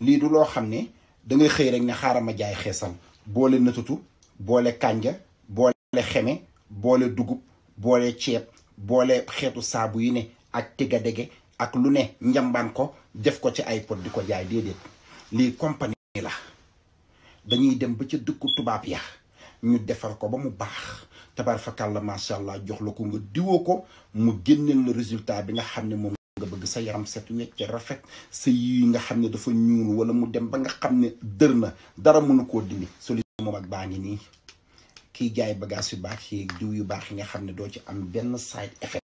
lii du loo xam ne da ngay xëy rek ne xaaral ma jaay xeesal boole nëtatu boole kànja boole xeme boole dugub boole ceeb boole xeetu saabu yi ne ak tigadege ak lu ne njambaan ko def ko ci ay pot di ko jaay déedéet lii compagnie la dañuy dem ba ca dëkku tubaab ya ñu defar ko ba mu baax tabar fakàlla macha allah jox la ko nga diwoo ko mu génneel la résultat bi nga xam ne moom nga bëgg sa yaram set wecc rafet sa yi nga xam ne dafa ñuul wala mu dem ba nga xam ne dër na dara mënu koo dindi solution moom ak baa ngi nii kiy jaay bagage yu baax yi diw yu baax yi nga xam ne doo ci am benn side effect